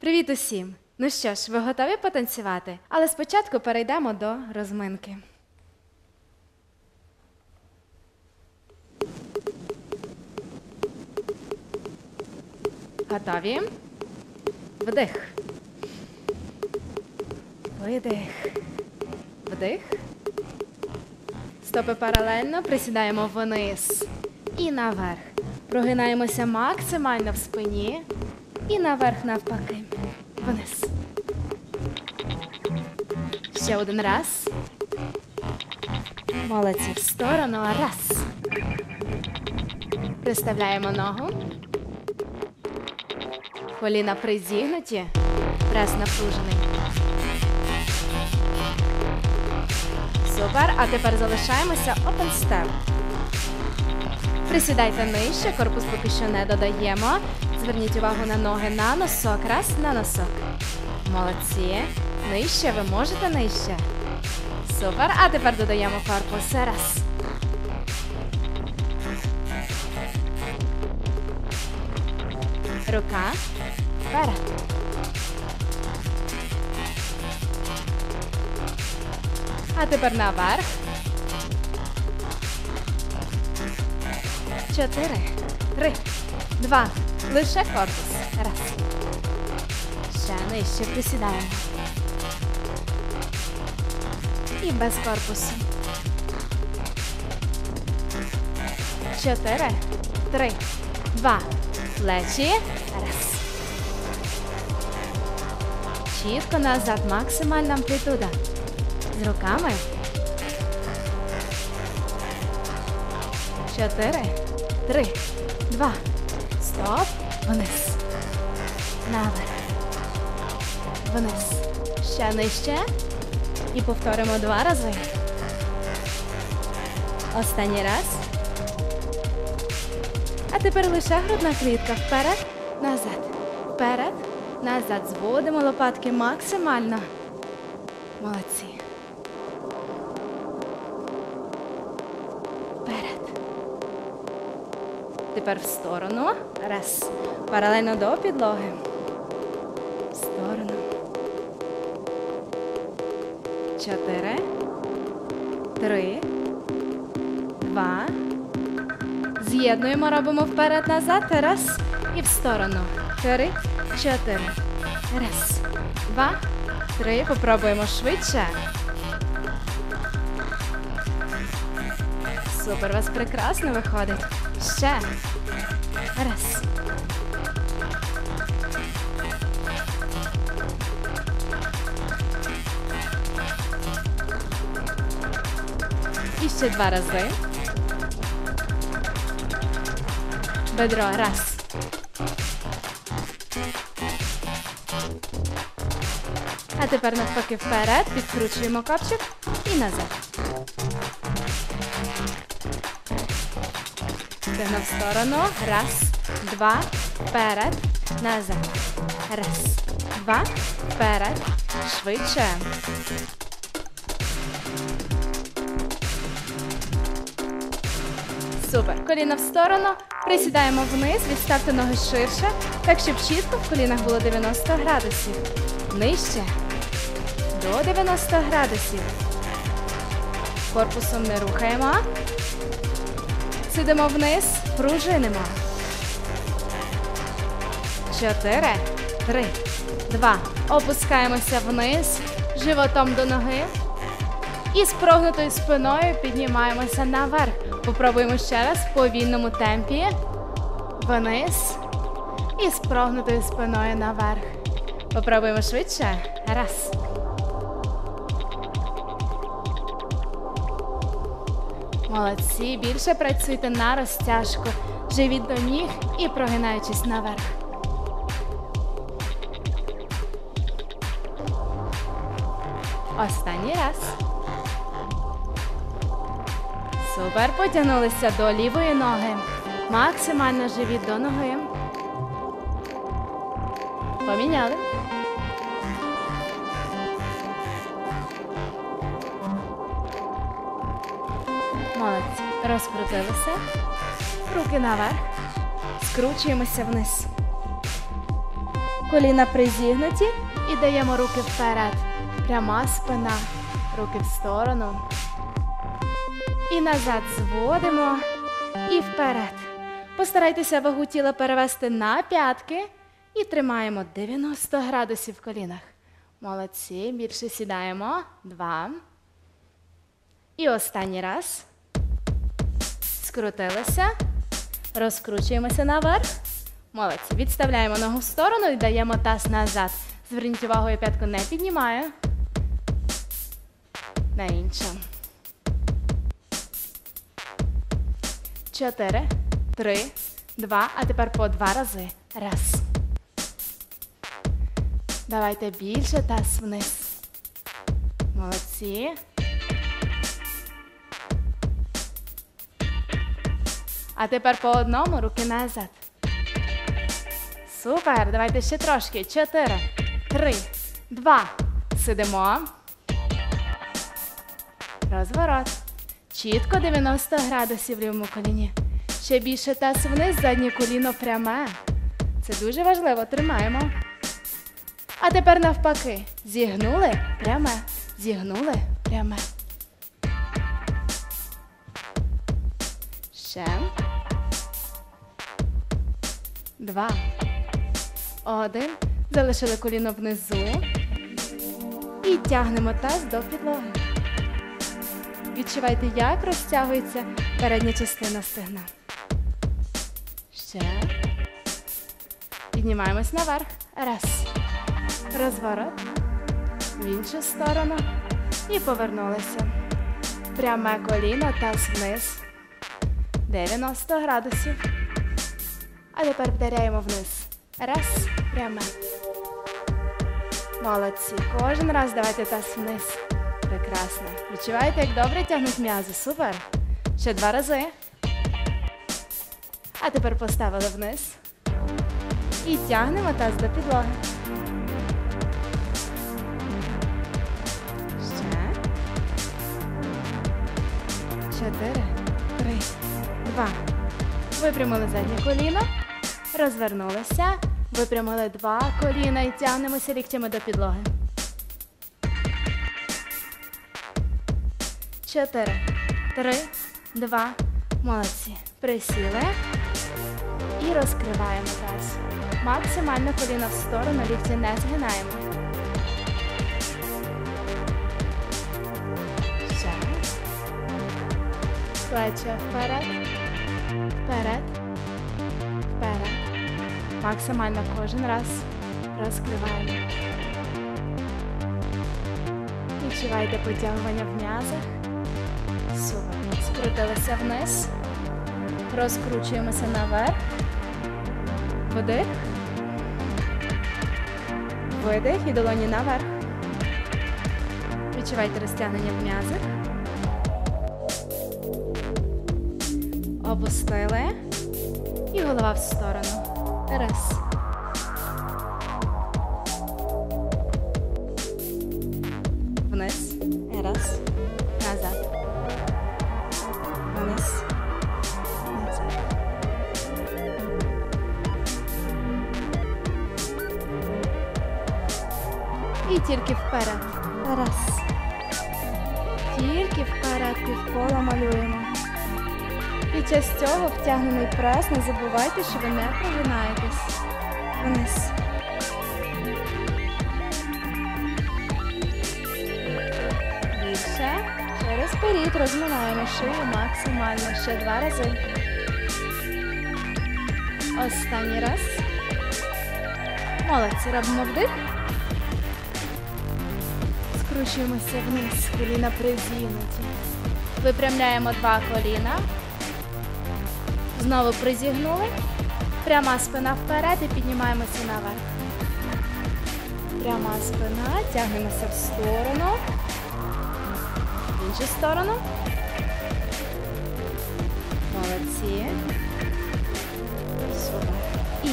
Привіт усім! Ну що ж, ви готові потанцювати? Але спочатку перейдемо до розминки. Готові? Вдих. Видих. Вдих. Стопи паралельно, присідаємо вниз і наверх. Прогинаємося максимально в спині і наверх навпаки. Вниз. Ще один раз. Молодці в сторону. Раз. Приставляємо ногу. Коліна призігнуті. Прес напружений. Супер. А тепер залишаємося open step. Присідайте нижче, корпус поки що не додаємо. Зверніть увагу на ноги на носок. Раз на носок. Молодці. Нижче, ви можете нижче. Супер. А тепер додаємо корпус. Раз. Рука. Вперед. А тепер наверх. Чотири. Три. Два. Лише корпус. Раз. Ще нижче присідаємо. І без корпусу. Чотири. Три. Два. Плечі. Раз. Чітко назад. Максимальна амплітуда. З руками. Чотири. Три. Два. Стоп. Вниз. Наверх. Вниз. Ще нижче. І повторимо два рази. Останній раз. А тепер лише грудна клітка. Вперед, назад. Вперед, назад. Зводимо лопатки максимально. Тепер в сторону. Раз. Паралельно до підлоги. В сторону. Чотири. Три. Два. З'єднуємо, робимо вперед-назад. Раз. І в сторону. Три. Чотири. Раз. Два. Три. Попробуємо швидше. Супер, у вас прекрасно виходить. Ще. Раз. І ще два рази. Бедро. Раз. А тепер навпаки вперед. Підкручуємо копчик і назад. Стегно в сторону. Раз, два, вперед, назад. Раз, два, вперед. Швидше. Супер. Коліна в сторону. Присідаємо вниз, відставте ноги ширше, так щоб чітко в колінах було 90 градусів. Нижче. До 90 градусів. Корпусом не рухаємо. Сидимо вниз, пружинимо. Чотири, три, два. Опускаємося вниз, животом до ноги. І з прогнутою спиною піднімаємося наверх. Попробуємо ще раз в повільному темпі. Вниз. І з прогнутою спиною наверх. Попробуємо швидше. Раз. Молодці. Більше працюйте на розтяжку. Живіть до ніг і прогинаючись наверх. Останній раз. Супер. Потягнулися до лівої ноги. Максимально живіть до ноги. Поміняли. Розкрутилися. Руки наверх. Скручуємося вниз. Коліна призігнуті і даємо руки вперед. Пряма спина. Руки в сторону. І назад зводимо. І вперед. Постарайтеся вагу тіла перевести на п'ятки. І тримаємо 90 градусів в колінах. Молодці. Більше сідаємо. Два. І останній раз. Скрутилися. Розкручуємося наверх. Молодці. Відставляємо ногу в сторону і даємо таз назад. Зверніть увагу, я п'ятку не піднімаю. На інше. Чотири, три, два. А тепер по два рази. Раз. Давайте більше таз вниз. Молодці. А тепер по одному руки назад. Супер. Давайте ще трошки. Чотири, три, два. Сидимо. Розворот. Чітко 90 градусів лівому коліні. Ще більше таз вниз, заднє коліно пряме. Це дуже важливо. Тримаємо. А тепер навпаки. Зігнули пряме. Зігнули пряме. Ще. Два. Один. Залишили коліно внизу. І тягнемо таз до підлоги. Відчувайте, як розтягується передня частина стегна. Ще. Піднімаємось наверх. Раз. Розворот. В іншу сторону. І повернулися. Пряме коліно, таз вниз. 90 градусів. А тепер вдаряємо вниз. Раз. Пряме. Молодці. Кожен раз давайте таз вниз. Прекрасно. Відчуваєте, як добре тягнуть м'язи? Супер. Ще два рази. А тепер поставили вниз. І тягнемо таз до підлоги. Ще. Чотири. Три. Два. Випрямили заднє коліно. Розвернулися. Випрямили два коліна і тягнемося ліктями до підлоги. Чотири, три, два. Молодці. Присіли. І розкриваємо таз. Максимально коліна в сторону, лікті не згинаємо. Ще. Плече вперед. Вперед. Максимально кожен раз розкриваємо. Відчувайте потягування в м'язах. Супер. Скрутилися вниз. Розкручуємося наверх. Вдих. Видих і долоні наверх. Відчувайте розтягнення в м'язах. Опустили. І голова в сторону. Раз. Вниз. Раз. Назад. Вниз. Назад. І тільки вперед. Час цього втягнений прес, не забувайте, що ви не прогинаєтесь. Вниз. Більше. Через перід розминаємо шию максимально. Ще два рази. Останній раз. Молодці. Робимо вдих. Скручуємося вниз. Коліна призігнуті. Випрямляємо два коліна. Знову призігнули. Пряма спина вперед і піднімаємося наверх. Пряма спина, тягнемося в сторону. В іншу сторону. Молодці. Супер. І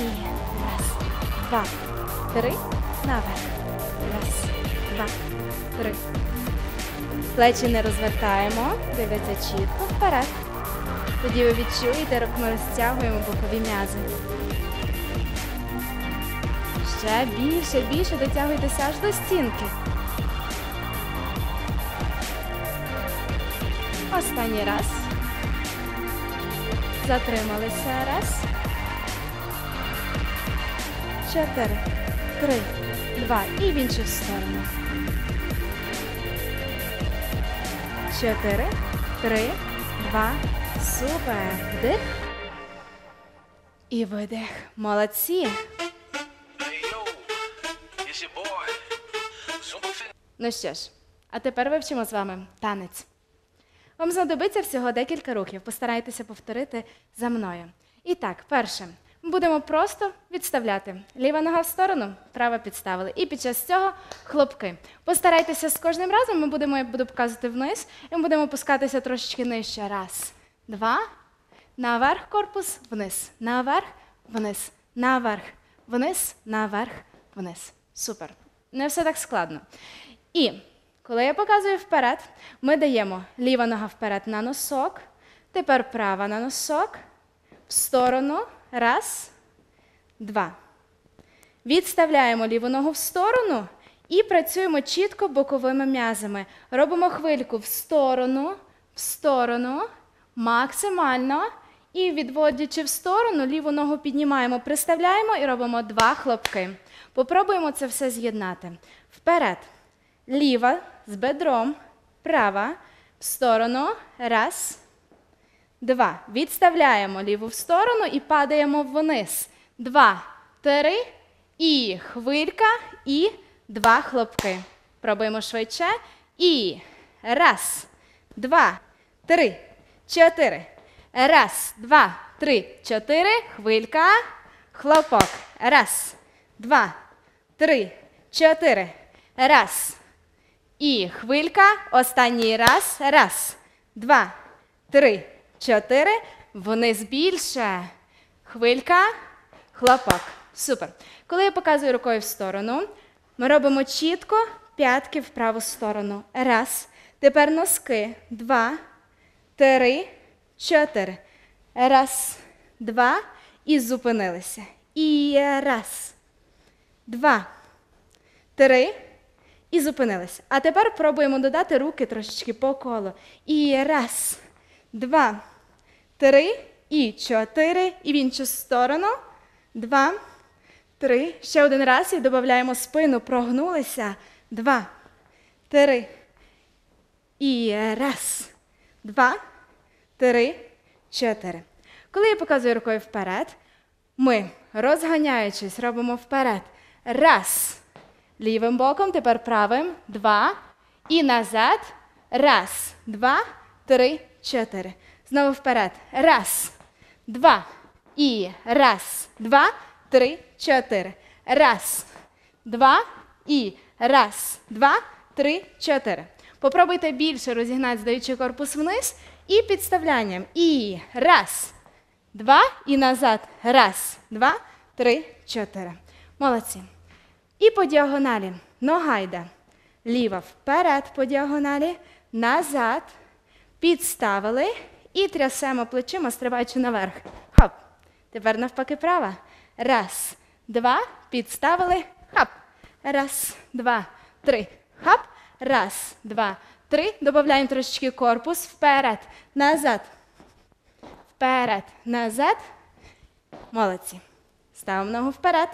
раз, два, три. Наверх. Раз, два, три. Плечі не розвертаємо. Дивиться чітко вперед. Тоді ви відчуєте, як ми розтягуємо бокові м'язи. Ще більше, більше дотягуйтеся аж до стінки. Останній раз. Затрималися. Раз. Чотири. Три. Два. І в іншу сторону. Чотири. Три. Два. Супер. Вдих. І видих. Молодці. Ну що ж, а тепер вивчимо з вами танець. Вам знадобиться всього декілька рухів. Постарайтеся повторити за мною. І так, перше. Будемо просто відставляти. Ліва нога в сторону, права підставили. І під час цього хлопки. Постарайтеся з кожним разом. Ми будемо, я буду показувати вниз, і ми будемо опускатися трошечки нижче. Раз, два. Наверх корпус, вниз. Наверх, вниз. Наверх, вниз, наверх, вниз. Супер. Не все так складно. І коли я показую вперед, ми даємо ліва нога вперед на носок, тепер права на носок, в сторону. Раз, два. Відставляємо ліву ногу в сторону і працюємо чітко боковими м'язами. Робимо хвильку в сторону, в сторону, максимально. І відводячи в сторону, ліву ногу піднімаємо, приставляємо і робимо два хлопки. Попробуємо це все з'єднати. Вперед. Ліва з бедром, права в сторону. Раз. Два. Відставляємо ліву в сторону і падаємо вниз. Два, три. І хвилька. І два хлопки. Пробуємо швидше. І раз, два, три, чотири. Раз, два, три, чотири. Хвилька. Хлопок. Раз, два, три, чотири. Раз. І хвилька. Останній раз. Раз, два, три, чотири. Вниз більше. Хвилька. Хлопок. Супер. Коли я показую рукою в сторону, ми робимо чітко п'ятки в праву сторону. Раз. Тепер носки. Два, три, чотири. Раз, два. І зупинилися. І раз, два, три. І зупинилися. А тепер пробуємо додати руки трошечки по колу. І раз, два, три, і чотири. І в іншу сторону. Два, три. Ще один раз і додаємо спину. Прогнулися. Два, три. І раз, два, три, чотири. Коли я показую рукою вперед, ми, розганяючись, робимо вперед. Раз. Лівим боком, тепер правим. Два. І назад. Раз, два, три, чотири. Знову вперед. Раз, два. І раз, два, три, чотири. Раз, два. І раз, два, три, чотири. Попробуйте більше розігнати, здаючи корпус вниз. І підставлянням. І раз, два. І назад. Раз, два, три, чотири. Молодці. І по діагоналі. Нога йде. Ліва вперед по діагоналі, назад. Підставили і трясемо плечима, стрибаючи наверх. Хоп. Тепер навпаки права. Раз, два. Підставили. Хоп. Раз, два, три. Хоп. Раз, два, три. Добавляємо трошечки корпус. Вперед. Назад. Вперед. Назад. Молодці. Ставимо ногу вперед.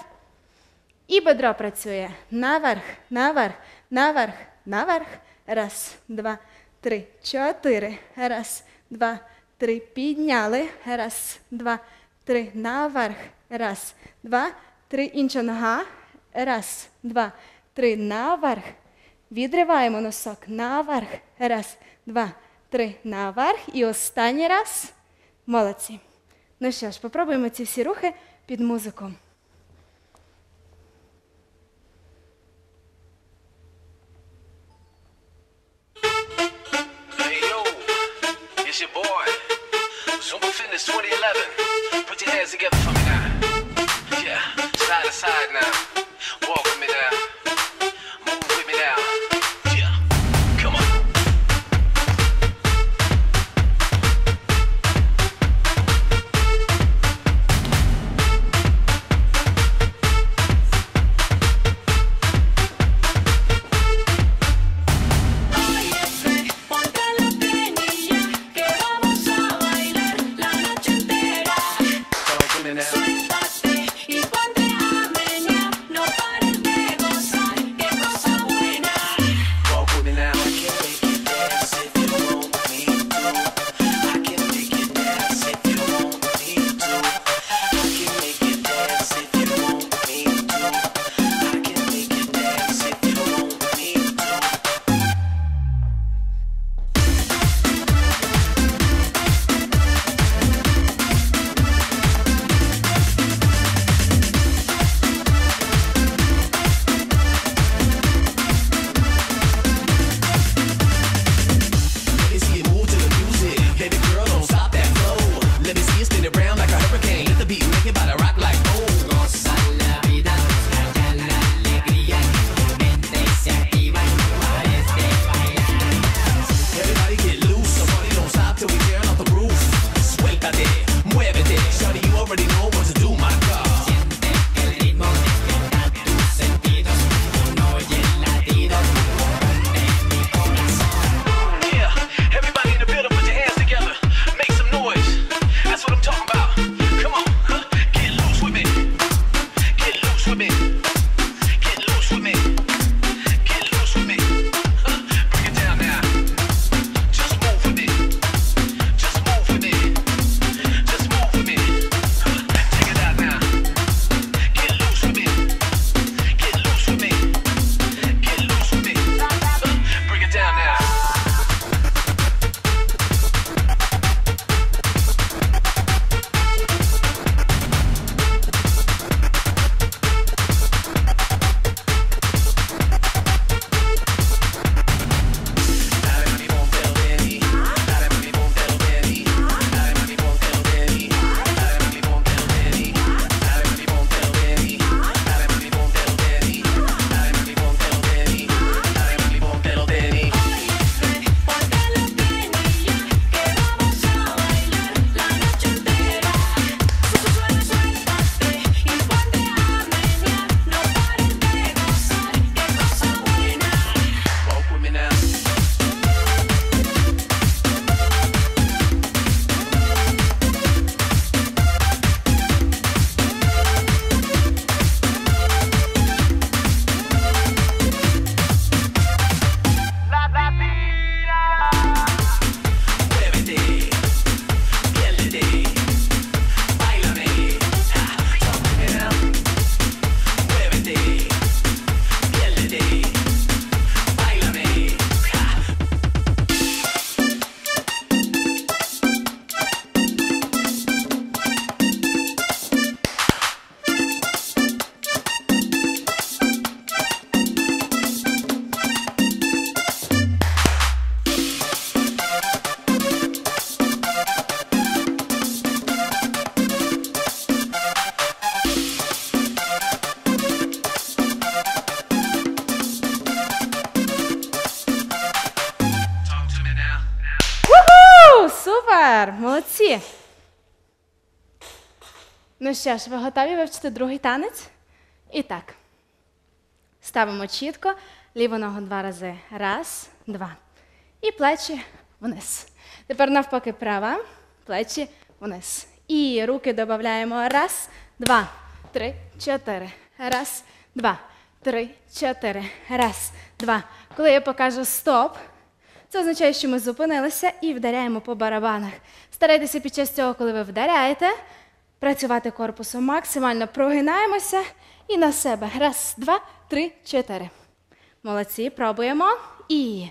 І бедро працює наверх, наверх, наверх, наверх. Раз, два, три, чотири. Раз, два, три. Підняли. Раз, два, три. Наверх. Раз, два, три. Інша нога. Раз, два, три. Наверх. Відриваємо носок. Наверх. Раз, два, три. Наверх. І останній раз. Молодці. Ну що ж, попробуємо ці всі рухи під музику. Hey yo, it's your boy. Zumba Fitness 2011. Put your hands together for me now. Yeah, side to side now. Walk with me Супер! Молодці! Ну що ж, ви готові вивчити другий танець? І так. Ставимо чітко, ліву ногу два рази. Раз, два. І плечі вниз. Тепер навпаки права, плечі вниз. І руки додаємо. Раз, два, три, чотири. Раз, два, три, чотири. Раз, два. Коли я покажу стоп, це означає, що ми зупинилися і вдаряємо по барабанах. Старайтеся під час цього, коли ви вдаряєте, працювати корпусом максимально прогинаємося і на себе. Раз, два, три, чотири. Молодці, пробуємо. І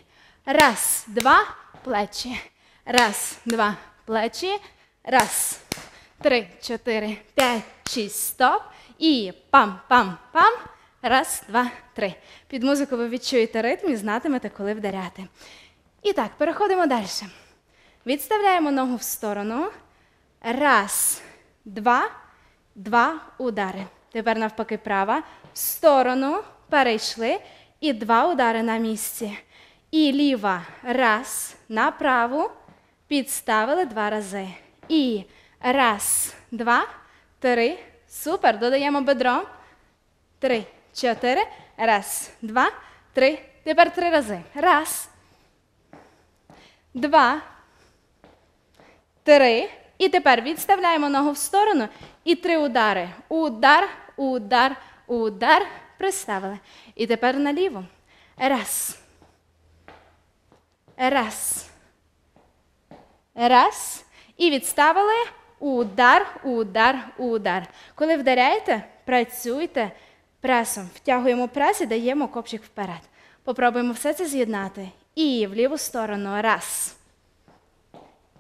раз, два, плечі. Раз, два, плечі. Раз, три, чотири, п'ять, шість, стоп. І пам-пам-пам. Раз, два, три. Під музику ви відчуєте ритм і знатимете, коли вдаряти. І так, переходимо далі. Відставляємо ногу в сторону. Раз, два, два удари. Тепер навпаки права. В сторону перейшли. І два удари на місці. І ліва. Раз. На праву. Підставили два рази. І раз, два, три. Супер. Додаємо бедро. Три, чотири. Раз, два, три. Тепер три рази. Раз. Два. Три. І тепер відставляємо ногу в сторону. І три удари. Удар, удар, удар. Приставили. І тепер наліво. Раз. Раз. Раз. І відставили. Удар, удар, удар. Коли вдаряєте, працюйте пресом. Втягуємо прес і даємо копчик вперед. Попробуємо все це з'єднати. І в ліву сторону. Раз.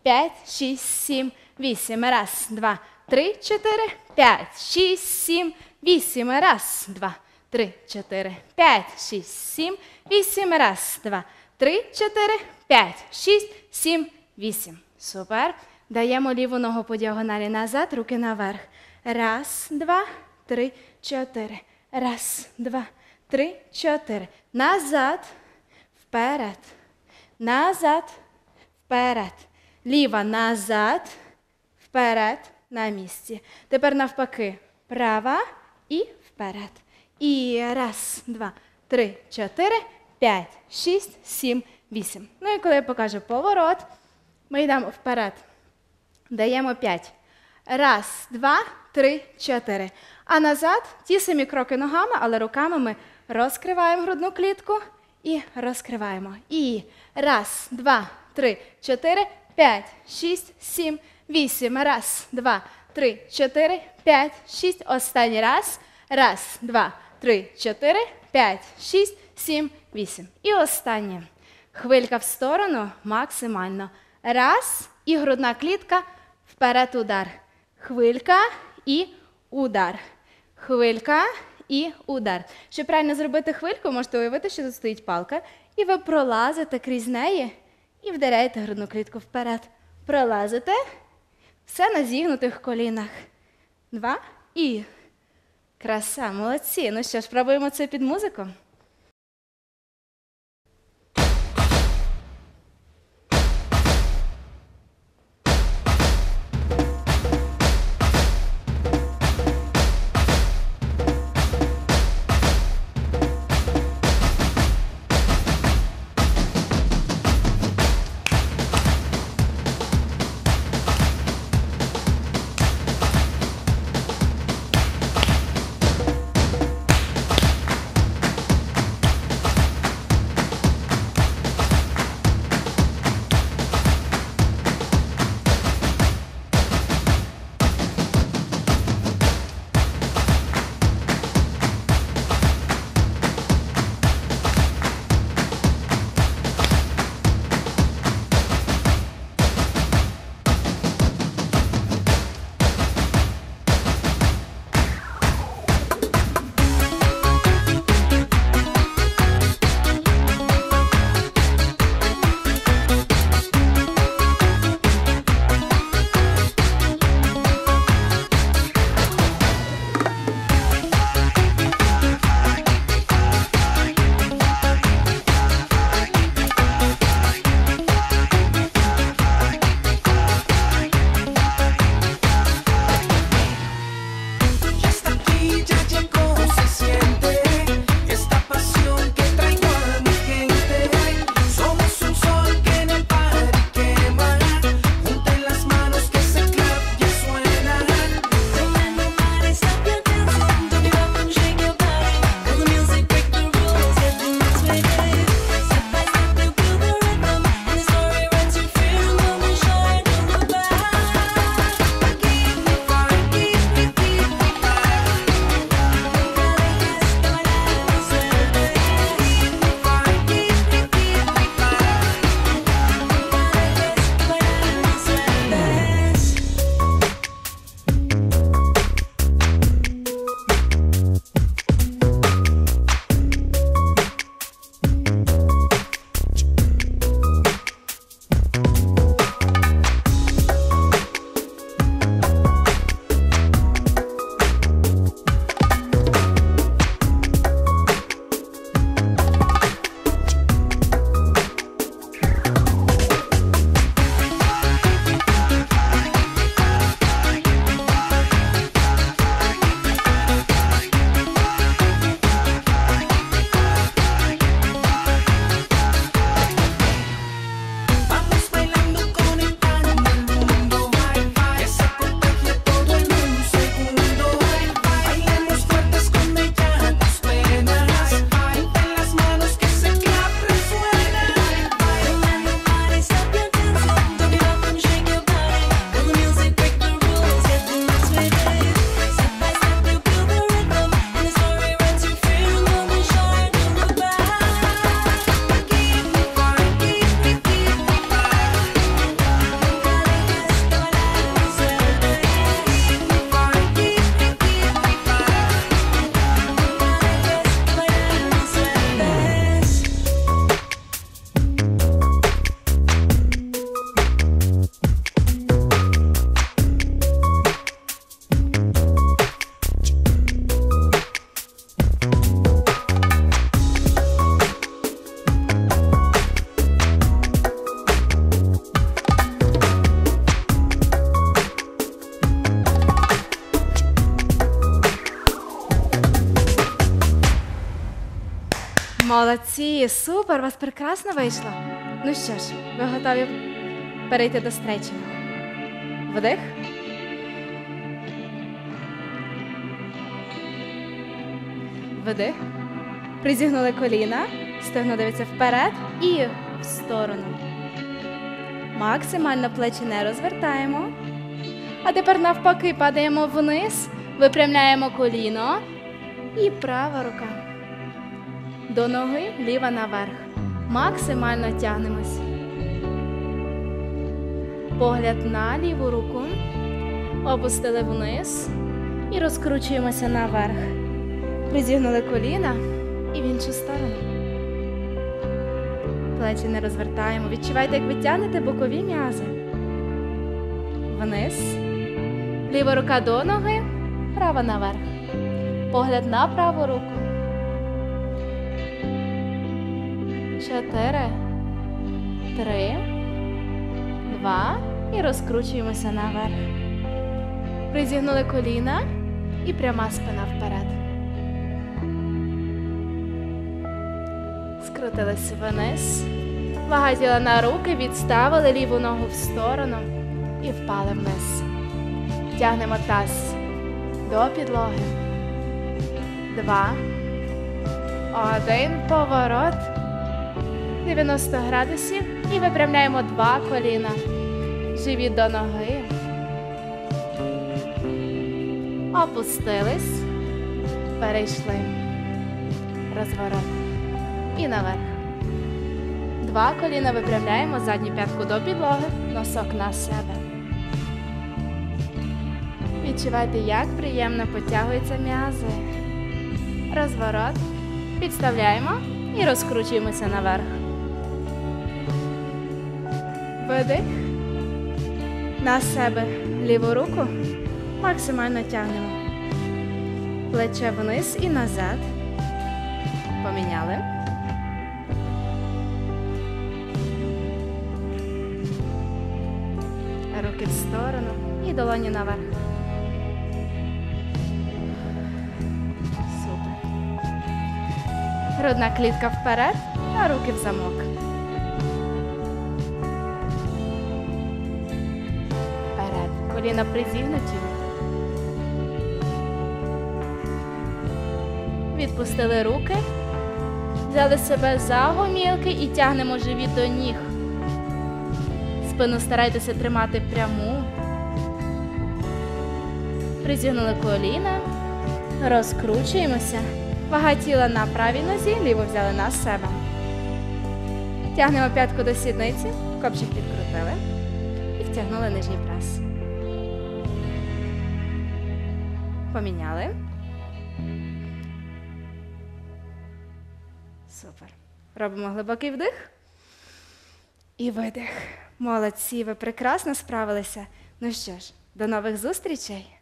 П'ять, шість, сім, вісім. Раз, два, три, чотири, п'ять, шість, сім, вісім. Раз, два, три, чотири, п'ять, шість, сім, вісім. Раз, два, три, чотири, п'ять, шість, сім, вісім. Супер. Даємо ліву ногу по діагоналі назад, руки наверх. Раз, два, три, чотири. Раз, два, три, чотири. Назад, вперед, назад, вперед. Ліва назад, вперед на місці. Тепер навпаки. Права і вперед. І раз, два, три, чотири, п'ять, шість, сім, вісім. Ну і коли я покажу поворот, ми йдемо вперед. Даємо п'ять. Раз, два, три, чотири. А назад ті самі кроки ногами, але руками ми розкриваємо грудну клітку. І розкриваємо. І раз, два, три, чотири, п'ять, шість, сім, вісім. Раз, два, три, чотири, п'ять, шість. Останній раз. Раз, два, три, чотири, п'ять, шість, сім, вісім. І останнє. Хвилька в сторону максимально. Раз. І грудна клітка. Вперед удар. Хвилька і удар. Хвилька і удар. Щоб правильно зробити хвильку, можете уявити, що тут стоїть палка, і ви пролазите крізь неї і вдаряєте грудну клітку вперед. Пролазите все на зігнутих колінах. Два і краса, молодці. Ну що ж, спробуємо це під музику. Молодці, супер, у вас прекрасно вийшло. Ну що ж, ви готові перейти до стреченого? Вдих. Вдих. Призігнули коліна. Стегно дивиться вперед і в сторону. Максимально плечі не розвертаємо. А тепер навпаки падаємо вниз, випрямляємо коліно і права рука. До ноги, ліва наверх. Максимально тягнемось. Погляд на ліву руку. Опустили вниз і розкручуємося наверх. Призігнули коліна і в іншу сторону. Плечі не розвертаємо. Відчувайте, як ви тягнете бокові м'язи. Вниз. Ліва рука до ноги, права наверх. Погляд на праву руку. Чотири. Три. Два. І розкручуємося наверх. Призігнули коліна і пряма спина вперед. Скрутились вниз. Вага тіла на руки, відставили ліву ногу в сторону і впали вниз. Тягнемо таз до підлоги. Два. Один поворот. 90 градусів. І випрямляємо два коліна. Живіт до ноги. Опустились. Перейшли. Розворот. І наверх. Два коліна випрямляємо задню п'ятку до підлоги, носок на себе. Відчувайте, як приємно потягуються м'язи. Розворот. Підставляємо і розкручуємося наверх. Видих. На себе ліву руку максимально тягнемо. Плече вниз і назад. Поміняли. Руки в сторону і долоні наверх. Супер. Грудна клітка вперед, а руки в замок. Коліна призігнуті. Відпустили руки. Взяли себе за гомілки і тягнемо живіт до ніг. Спину старайтеся тримати пряму. Призігнули коліна. Розкручуємося. Вага тіла на правій нозі, ліву взяли на себе. Тягнемо п'ятку до сідниці, копчик підкрутили і втягнули нижній прес. Поміняли. Супер. Робимо глибокий вдих. І видих. Молодці, ви прекрасно справилися. Ну що ж, до нових зустрічей!